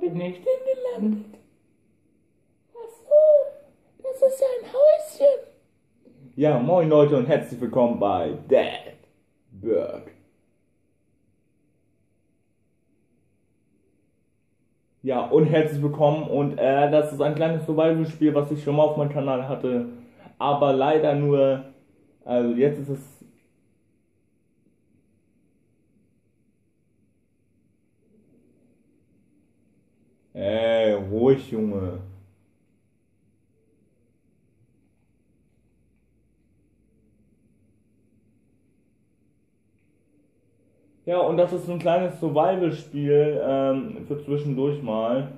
bin ich denn gelandet? Ach das ist ja ein Häuschen. Ja, moin Leute und herzlich willkommen bei Dad Berg. Ja, und herzlich willkommen und äh, das ist ein kleines Survival-Spiel, was ich schon mal auf meinem Kanal hatte, aber leider nur, also jetzt ist es Ey, ruhig, Junge. Ja, und das ist ein kleines Survival-Spiel ähm, für zwischendurch mal,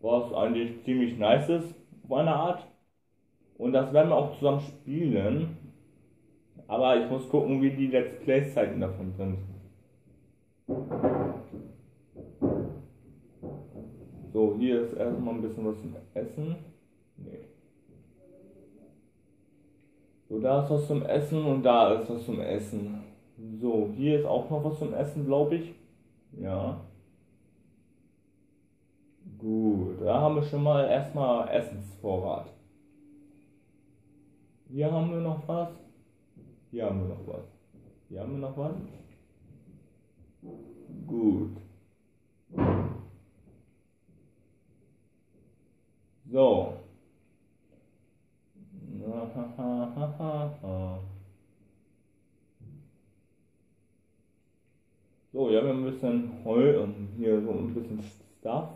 was eigentlich ziemlich nice ist, auf eine Art. Und das werden wir auch zusammen spielen. Aber ich muss gucken, wie die Let's Play-Zeiten davon sind. So, hier ist erstmal ein bisschen was zum Essen. Nee. So, da ist was zum Essen und da ist was zum Essen. So, hier ist auch noch was zum Essen, glaube ich. Ja. Gut, da haben wir schon mal erstmal Essensvorrat. Hier haben wir noch was. Hier haben wir noch was. Hier haben wir noch was. Gut. So. So, wir haben ein bisschen Heu und hier so ein bisschen Stuff.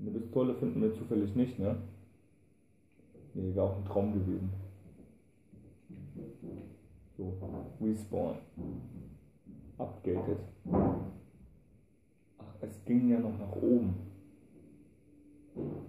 Eine Pistole finden wir zufällig nicht, ne? Nee, wäre auch ein Traum gewesen. So, Respawn. Updated. Ach, es ging ja noch nach oben. So,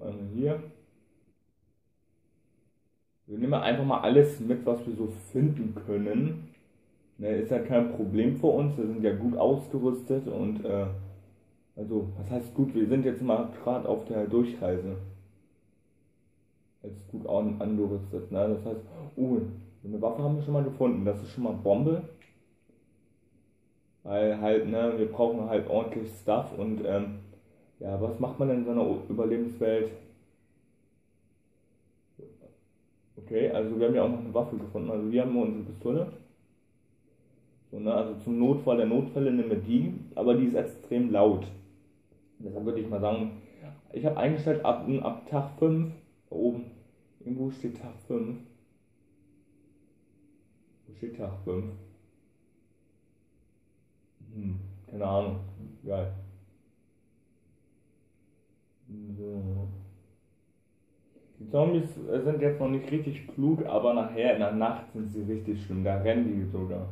einmal hier. Wir nehmen einfach mal alles mit, was wir so finden können. Ne, ist ja kein Problem für uns. Wir sind ja gut ausgerüstet und äh, also, was heißt gut? Wir sind jetzt mal gerade auf der Durchreise. Jetzt gut angerüstet. Ne? Das heißt, oh, eine Waffe haben wir schon mal gefunden. Das ist schon mal Bombe. Weil halt, ne, wir brauchen halt ordentlich Stuff und ähm, ja, was macht man in so einer Überlebenswelt? Okay, also wir haben ja auch noch eine Waffe gefunden. Also hier haben wir unsere Pistole. So, ne, also zum Notfall der Notfälle nehmen wir die, aber die ist extrem laut. Deshalb würde ich mal sagen, ich habe eingestellt ab, ab Tag 5, da oben, irgendwo steht Tag 5. Wo steht Tag 5? Hm, keine Ahnung. Geil. So. Die Zombies sind jetzt noch nicht richtig klug, aber nachher in der Nacht sind sie richtig schlimm. Da rennen die sogar.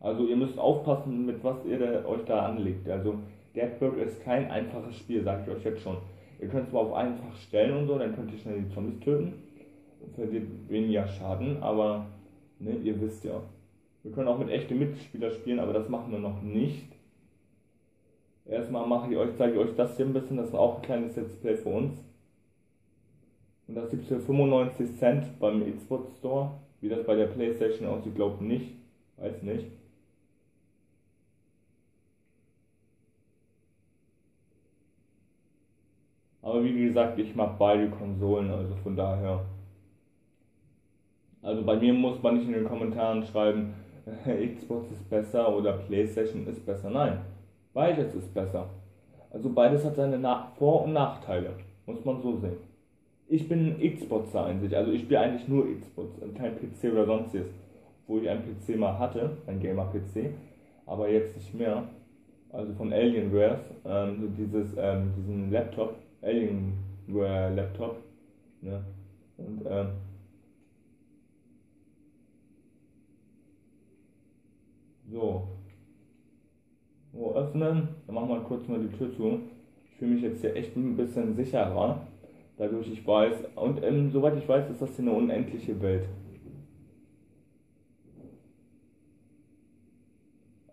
Also ihr müsst aufpassen, mit was ihr euch da anlegt. Also Deadbird ist kein einfaches Spiel, sage ich euch jetzt schon. Ihr könnt es mal auf einfach stellen und so, dann könnt ihr schnell die Zombies töten. Und verliert weniger Schaden, aber ne, ihr wisst ja. Wir können auch mit echten Mitspielern spielen, aber das machen wir noch nicht. Erstmal mache ich euch, zeige ich euch das hier ein bisschen, das ist auch ein kleines Let's Play für uns. Und das gibt es für 95 Cent beim Xbox Store. Wie das bei der Playstation aussieht, glaube nicht. Weiß nicht. Aber wie gesagt, ich mag beide Konsolen, also von daher. Also bei mir muss man nicht in den Kommentaren schreiben, Xbox ist besser oder PlayStation ist besser. Nein, beides ist besser. Also beides hat seine Nach Vor- und Nachteile, muss man so sehen. Ich bin ein Xboxer eigentlich, also ich spiele eigentlich nur Xbox, kein PC oder sonstiges. Wo ich einen PC mal hatte, ein Gamer-PC, aber jetzt nicht mehr. Also von Alienware, ähm, dieses, ähm, diesen Laptop, Alienware Laptop. Ne? Und ähm, so. So, öffnen. Dann machen wir kurz mal die Tür zu. Ich fühle mich jetzt hier echt ein bisschen sicherer. Dadurch ich weiß. Und ähm, soweit ich weiß, ist das hier eine unendliche Welt.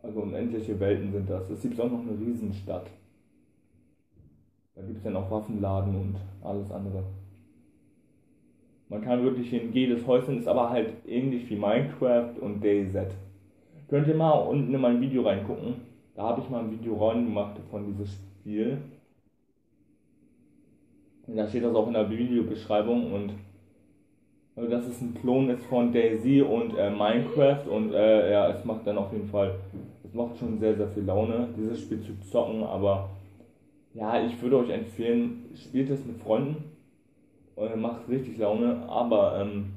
Also unendliche Welten sind das. Es gibt auch noch eine Riesenstadt. Da gibt es dann auch Waffenladen und alles andere. Man kann wirklich in jedes Häuschen, ist aber halt ähnlich wie Minecraft und DayZ. Könnt ihr mal unten in mein Video reingucken. Da habe ich mal ein Video rein gemacht von diesem Spiel. Da steht das auch in der Videobeschreibung und also dass es ein Klon ist von Daisy und äh, Minecraft und äh, ja, es macht dann auf jeden Fall, es macht schon sehr, sehr viel Laune, dieses Spiel zu zocken, aber ja, ich würde euch empfehlen, spielt es mit Freunden und macht richtig Laune, aber ähm,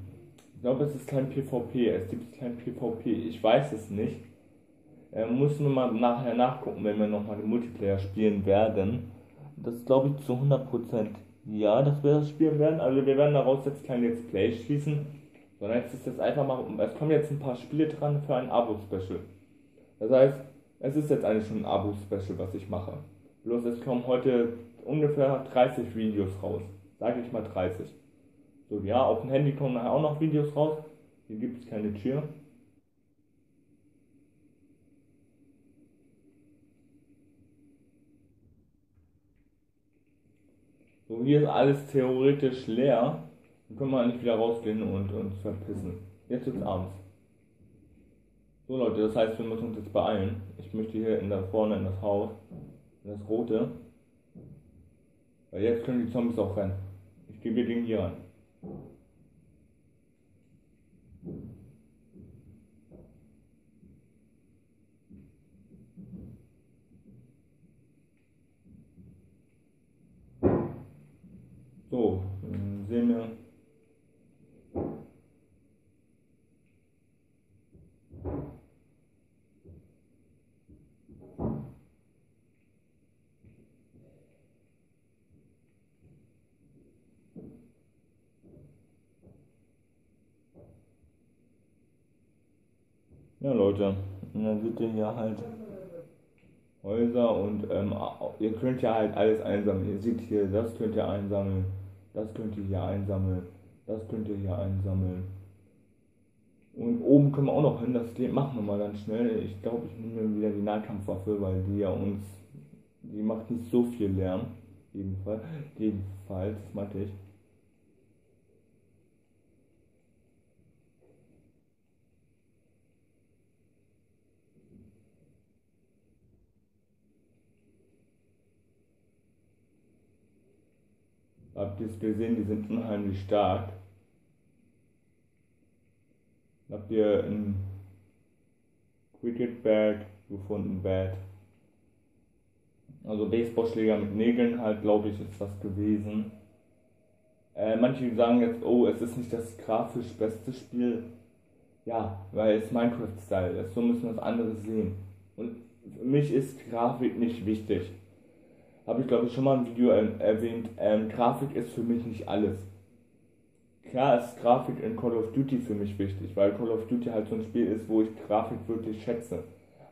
ich glaube, es ist kein PvP, es gibt kein PvP, ich weiß es nicht. Äh, müssen wir mal nachher nachgucken, wenn wir nochmal den Multiplayer spielen werden. Das glaube ich zu 100% ja, dass wir das spielen werden. Also wir werden daraus jetzt kein Let's Play schließen, sondern jetzt ist jetzt einfach mal, es kommen jetzt ein paar Spiele dran für ein Abo-Special. Das heißt, es ist jetzt eigentlich schon ein Abo-Special, was ich mache. Bloß es kommen heute ungefähr 30 Videos raus. Sage ich mal 30. So, ja, auf dem Handy kommen nachher auch noch Videos raus. Hier gibt es keine Tür. So, hier ist alles theoretisch leer. Dann können wir eigentlich wieder rausgehen und uns verpissen. Jetzt ist abends. So Leute, das heißt, wir müssen uns jetzt beeilen. Ich möchte hier in da vorne in das Haus, in das rote. Weil jetzt können die Zombies auch rennen. Ich gebe den hier rein. So, sehen wir. Ja Leute, und dann seht ihr hier halt Häuser und ähm, ihr könnt ja halt alles einsammeln. Ihr seht hier, das könnt ihr einsammeln, das könnt ihr hier einsammeln, das könnt ihr hier einsammeln. Und oben können wir auch noch hin, das machen wir mal ganz schnell. Ich glaube, ich nehme wieder die Nahkampfwaffe, weil die ja uns, die macht nicht so viel Lärm. Jedenfalls, jedenfalls, meinte ich. Habt ihr es gesehen, die sind unheimlich stark. Habt ihr ein Cricket Bag gefunden, Bad. Also Baseballschläger mit Nägeln halt, glaube ich, ist was gewesen. Äh, manche sagen jetzt, oh, es ist nicht das grafisch beste Spiel. Ja, weil es Minecraft-Style ist. So müssen wir das andere sehen. Und für mich ist Grafik nicht wichtig habe ich glaube ich schon mal im Video ähm, erwähnt, ähm, Grafik ist für mich nicht alles. Klar ist Grafik in Call of Duty für mich wichtig, weil Call of Duty halt so ein Spiel ist, wo ich Grafik wirklich schätze.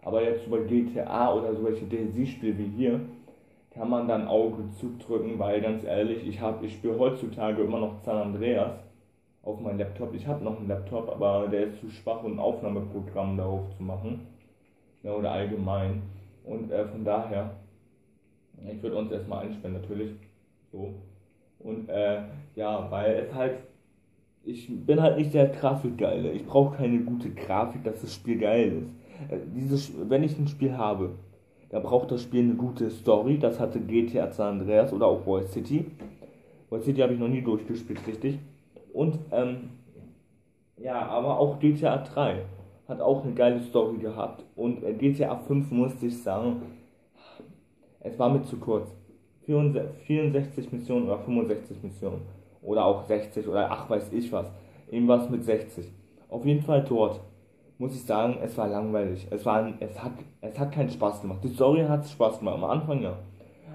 Aber jetzt über GTA oder solche DLC-Spiele wie hier kann man dann Auge zudrücken, weil ganz ehrlich, ich ich spiele heutzutage immer noch San Andreas auf meinem Laptop. Ich habe noch einen Laptop, aber der ist zu schwach, um ein Aufnahmeprogramm darauf zu machen. Ja, oder allgemein. Und äh, von daher ich würde uns erstmal einsperren, natürlich. So. Und äh, ja, weil es halt. Ich bin halt nicht der Grafikgeile. Ich brauche keine gute Grafik, dass das Spiel geil ist. Äh, dieses, wenn ich ein Spiel habe, dann braucht das Spiel eine gute Story. Das hatte GTA San Andreas oder auch Voice City. Voice City habe ich noch nie durchgespielt, richtig. Und, ähm, ja, aber auch GTA 3 hat auch eine geile Story gehabt. Und äh, GTA 5 musste ich sagen, es war mir zu kurz. 64 Missionen oder 65 Missionen. Oder auch 60 oder ach weiß ich was. Irgendwas mit 60. Auf jeden Fall dort muss ich sagen, es war langweilig. Es, war, es, hat, es hat keinen Spaß gemacht. Die Story hat Spaß gemacht, am Anfang ja.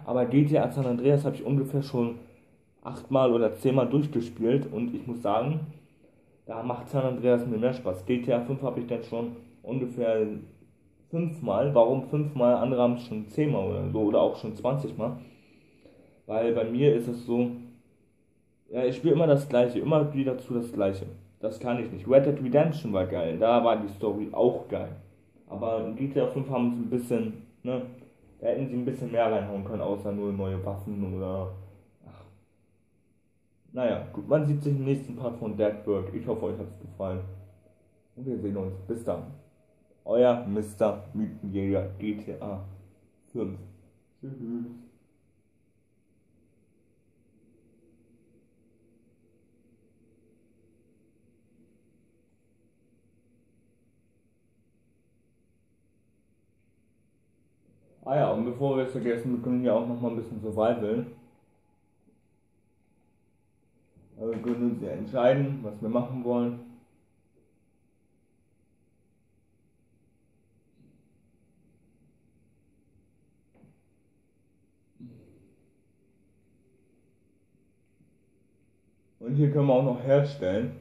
Aber GTA San Andreas habe ich ungefähr schon achtmal oder zehnmal durchgespielt und ich muss sagen, da macht San Andreas mir mehr Spaß. GTA 5 habe ich dann schon ungefähr fünfmal. Warum fünfmal? Andere haben es schon zehnmal oder so oder auch schon 20 Mal. Weil bei mir ist es so, ja, ich spiele immer das Gleiche, immer wieder zu das Gleiche. Das kann ich nicht. Red Dead Redemption war geil, da war die Story auch geil. Aber in GTA 5 haben sie ein bisschen, ne, da hätten sie ein bisschen mehr reinhauen können, außer nur neue Waffen oder. Ach. Naja, gut, man sieht sich im nächsten Part von Dead Bird. Ich hoffe, euch hat es gefallen. Und wir sehen uns. Bis dann. Euer Mr. Mythenjäger GTA 5. Tschüss. Ah ja, und bevor wir es vergessen, wir können hier auch noch mal ein bisschen Survival. Wir können uns ja entscheiden, was wir machen wollen. Und hier können wir auch noch herstellen.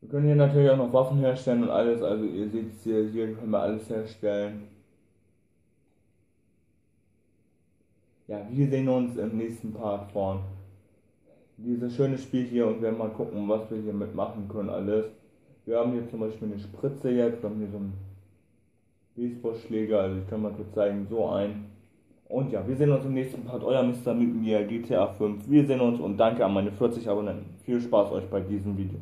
Wir können hier natürlich auch noch Waffen herstellen und alles. Also ihr seht es hier, hier können wir alles herstellen. Ja, wir sehen uns im nächsten Part von dieses schöne Spiel hier und werden mal gucken, was wir hier mitmachen können alles. Wir haben hier zum Beispiel eine Spritze jetzt, wir haben hier so einen Baseballschläger, also ich kann mal kurz zeigen, so ein. Und ja, wir sehen uns im nächsten Part. Euer Mr. mit mir, GTA 5. Wir sehen uns und danke an meine 40 Abonnenten. Viel Spaß euch bei diesem Video.